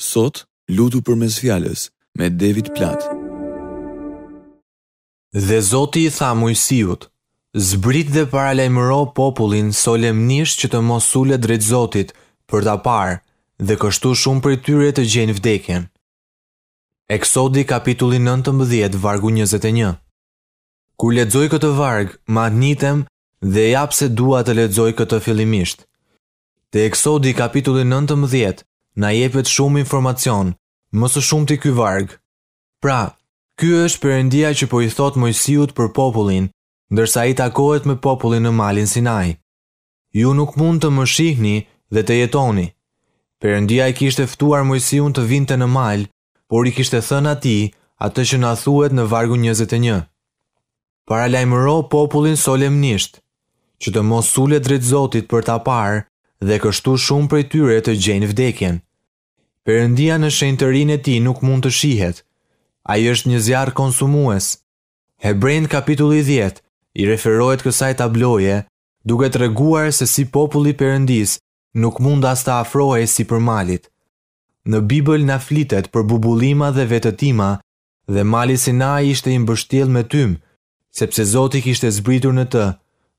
Sot, lutu përmes fjalës, me David Platt. Dhe Zoti i tha Moisiut, Zbrit dhe paralajmëro popullin solemnisht që të mos sulet drejt Zotit, për ta parë, dhe kështu shumë prej tyre të gjejnë vdekjen. Eksodi kapitulli nëntëmbëdhjetë vargu njëzet e një. Kur lexoj këtë varg, mahnitem dhe ja pse dua të lexoj këtë fillimisht. Te Eksodi kapitulli nëntëmbëdhjetë na jepet shumë informacion, më së shumti ky varg. Pra, ky është Perëndia që po i thotë Moisiut për popullin, ndërsa ai takohet me popullin në malin Sinai. Ju nuk mund të më shihni dhe të jetoni. Perëndia e kishte ftuar Moisiun të vinte në mal por i kishte thënë atij atë që na thuhet në vargun 21. Paralajmëro popullin solemnisht, që të mos sulet drejt Zotit për ta parë dhe kështu shumë prej tyre të gjejnë vdekjen. Perëndia në shenjtërinë e tij nuk mund të shihet. Ai është një zjarr konsumues. Hebrenjtë kapitulli 10 i referohet kësaj tabloje duke treguar se si populli i Perëndisë nuk mund as të afrohej sipër malit. Në Bibël na flitet për bubullima dhe vetëtima dhe mali Sinai ishte i mbështjellë me tym, sepse Zoti kishte zbritur në të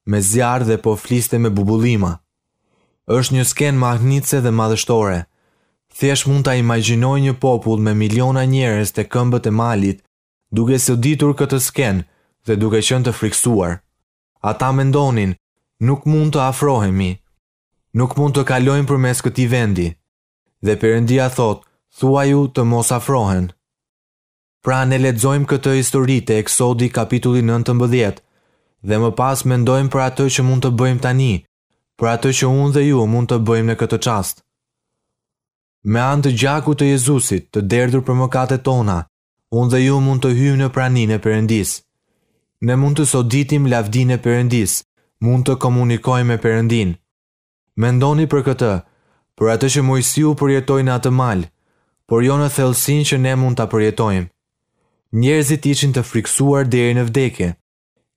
me zjarr dhe po fliste me bubullima. Është një skenë mahnitëse dhe madhështore. Thjesht mund ta imagjinoj një popull me miliona njerëz te këmbët e malit, duke soditur këtë skenë dhe duke qenë të frikësuar. Ata mendonin, Nuk mund të afrohemi. Nuk mund të kalojmë përmes këtij vendi. Dhe Perëndia thotë, Thuaju të mos afrohen. Pra ne lexojmë këtë histori te Eksodi kapitulli nëntëmbëdhjetë dhe më pas mendojmë për atë që mund të bëjmë tani, për atë që unë dhe ju mund të bëjmë në këtë çast. Me anë të gjakut të Jezusit, të derdhur për mëkatet tona, unë dhe ju mund të hyjmë në praninë e Perëndisë. Ne mund të soditim lavdinë e Perëndisë, mund të komunikojmë me Perëndinë. Mendoni për këtë, për atë që Moisiu përjetoi në atë mal, por jo në thellësinë që ne mund ta përjetojmë. Njerëzit ishin të frikësuar deri në vdekje,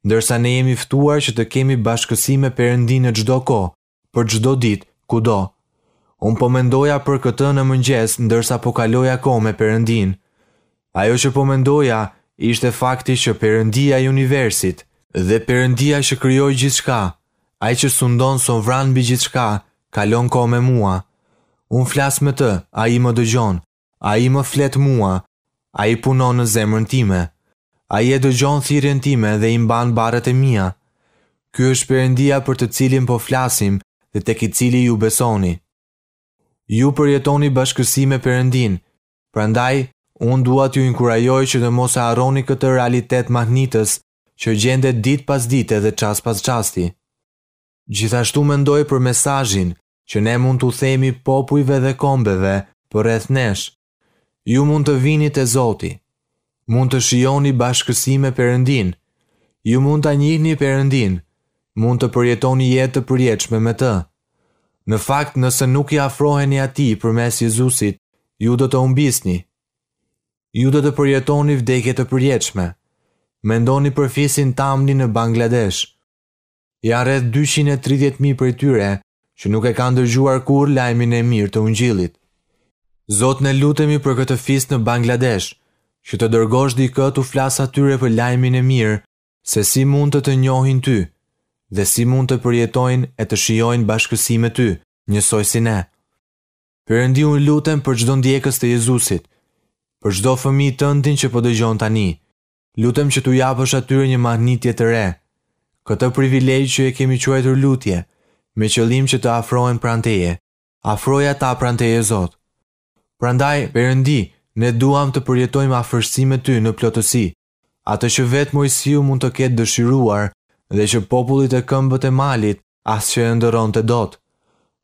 ndërsa ne jemi ftuar që të kemi bashkësi me Perëndinë në çdo kohë, për çdo ditë, kudo. Unë po mendoja për këtë në mëngjes ndërsa po kaloja kohë me Perëndinë. Ajo që po mendoja ishte fakti që Perëndia e universit, dhe Perëndia që krijoi gjithçka, Ai që sundon sovran mbi gjithçka, kalon kohë me mua. Unë flas me të, ai më dëgjon, ai më flet mua, ai punon në zemrën time. Ai e dëgjon thirrjen time dhe i mban barrët e mia. Ky është Perëndia për të cilin po flasim dhe tek i cili ju besoni. Ju përjetoni bashkësi me Perëndinë, prandaj unë dua t'ju inkurajoj që të mos e harroni këtë realitet mahnitës që gjendet ditë pas dite dhe çast pas çasti. Gjithashtu mendoj për mesazhin që ne mund t'u themi popujve dhe kombeve përreth nesh, Ju mund të vini te Zoti. Mund të shijoni bashkësi me Perëndinë. Ju mund ta njihni Perëndinë. Mund të përjetoni jetë të përjetshme me të. Në fakt, nëse nuk i afroheni Atij përmes Jezusit, ju do të humbisni. Ju do të përjetoni vdekje të përjetshme. Mendoni për fisin Tamli në Bangladesh. Janë rreth dyqind e tridhjetë mijë prej tyre që nuk e kanë dëgjuar kurrë lajmin e mirë të Ungjillit. Zot ne lutemi për këtë fis në Bangladesh, që të dërgosh dikë t'u flasë atyre për lajmin e mirë se si mund të të njohin ty dhe si mund të përjetojnë e të shijojnë bashkësi me ty, njësoj si ne. Perëndi unë lutem për çdo ndjekës të Jezusit, për çdo fëmijë tëndin që po dëgjon tani. Lutem që t'u japësh atyre një mahnitje të re, këtë privilegj që e kemi quajtur lutje, me qëllim që të afrohen pranë Teje. Afroji ata pranë Teje, Zot. Prandaj, Perëndi, ne duam të përjetojmë afërsi me Ty në plotësi. atë që vetë Moisiu mund të ketë dëshiruar dhe që populli te këmbët e malit as që e ëndërronte dot.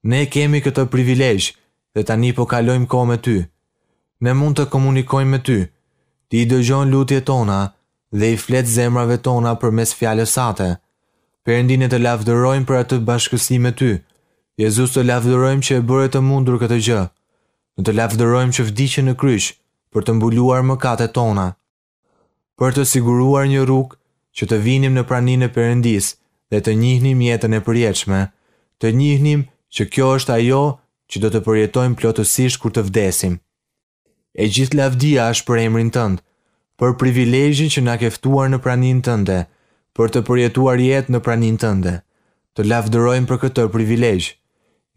Ne e kemi këtë privilegj dhe tani po kalojmë kohë me Ty. Ne mund të komunikojmë me Ty. Ti i dëgjon lutjet tona dhe i flet zemrave tona përmes Fjalës Sate. Perëndi ne të lavdërojmë për atë bashkësi me Ty. Jezus të lavdërojmë që e bëre të mundur këtë gjë. Ne të lavdërojmë që vdiqe në kryq për të mbuluar mëkatet tona. Për të siguruar një rrugë që të vinim në praninë e Perëndisë dhe të njihnim jetën e përjetshme, të njihnim që kjo është ajo që do të përjetojmë plotësisht kur të vdesim. E gjithë lavdia është për emrin tënd, për privilegjin që na ke ftuar në praninë tënde, për të përjetuar jetë në praninë tënde. Të lavdërojmë për këtë privilegj.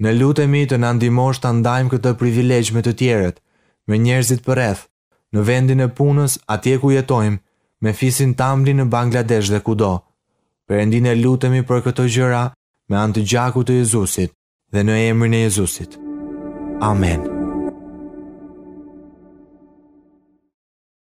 Ne lutemi të na ndihmosh ta ndajmë këtë privilegj me të tjerët, me njerëzit përreth. Në vendin e punës, atje ku jetojmë, me fisin Tambli në Bangladesh dhe kudo. Perëndi ne lutemi për këto gjëra me anë të gjakut të Jezusit dhe në emrin e Jezusit. Amen.